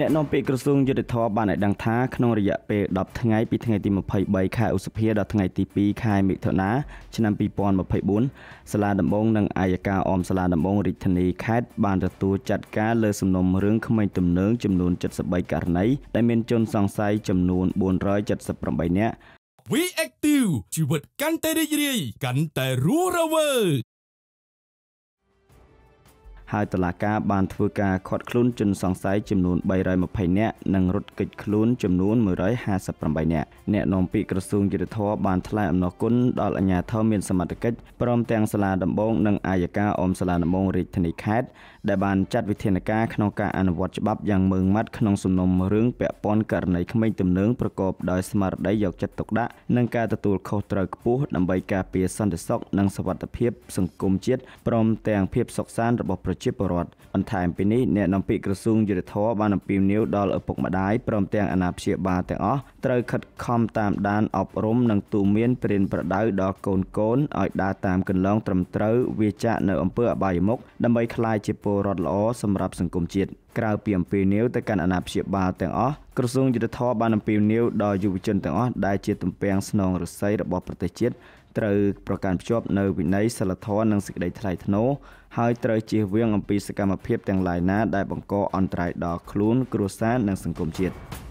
អ្នកនាំពាក្យក្រសួងយុទ្ធភ័ពបានឲ្យដឹងថាក្នុងរយៈពេល10ថ្ងៃពីថ្ងៃទី23ខែឧសភាដល់ថ្ងៃទី2ខែមិថុនាឆ្នាំ2024សាលាដំបងនិងអាយកាអមសាលាដំបងរាជធានីខេត្តបានទទួលចាត់ការលើសំណុំរឿងក្មេងទំនើងចំនួន73ករណីដែលមានជនសង្ស័យចំនួន478នាក់ We Active ជីវិតកាន់តែរីករាយកាន់តែរស់រវើក ហើយតុលាការបានធ្វើការឃាត់ខ្លួនជនសង្ស័យចំនួន320នាក់និងរត់គេចខ្លួនចំនួន158នាក់អ្នកនាំពាក្យក្រសួងយុទ្ធភ័ពបានថ្លែងអំណរគុណដល់អាជ្ញាធរមានសមត្ថកិច្ចព្រមទាំងសាលាដំបងនិងអាយកាអមសាលាដំបងរាជធានីខេត្តដែលបានចាត់វិធានការក្នុងការអនុវត្តច្បាប់យ៉ាងម៉ឺងម៉ាត់ក្នុងសំណុំរឿងពាក់ព័ន្ធករណីក្មេងទំនើងប្រកបដោយស្មារតីយកចិត្តទុកដាក់និងការទទួលខុសត្រូវខ្ពស់ដើម្បីការពារសន្តិសុខនិងសុវត្ថិភាពសង្គមជាតិព្រមទាំងភាពសុខសាន្តរបស់ប្រជាពលរដ្ឋបន្ថែមពីនេះអ្នកនាំពាក្យក្រសួងយុទ្ធភ័ពបានអំពាវនាវដល់ឪពុកម្ដាយព្រមទាំងអាណាព្យាបាលទាំងអស់ត្រូវខិតខំតាមដានអប់រំនិងទូន្មានព្រានប្រដៅដល់កូនកូនឲ្យដើរតាមគន្លងត្រឹមត្រូវវាចាកនៅអំពើអបាយមុខដើម្បីក្លាយជាពលរដ្ឋល្អសម្រាប់សង្គមជាតិក្រៅពីអំពាវនាវទៅកាន់អាណាព្យាបាលទាំងអស់ក្រសួងយុទ្ធភ័ពបានអំពាវនាវដល់យុវជនទាំងអស់ដែលជាទំពាំងស្នងរស័យរបស់ប្រទេសជាតិត្រូវប្រកាន់ភ្ជាប់នៅវិន័យសិលធម៌និងសេចក្តីថ្លៃថ្នូរ ហើយត្រូវជៀសវាងអំពីសកម្មភាពទាំងឡាយណាដែលបង្កអន្តរាយដល់ខ្លួនគ្រួសារនិងសង្គមជាតិ។